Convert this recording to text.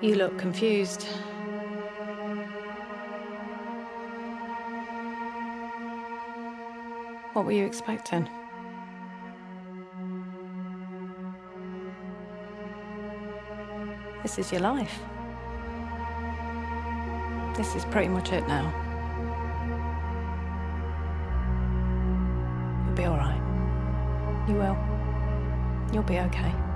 You look confused. What were you expecting? This is your life. This is pretty much it now. You'll be alright. You will. You'll be okay.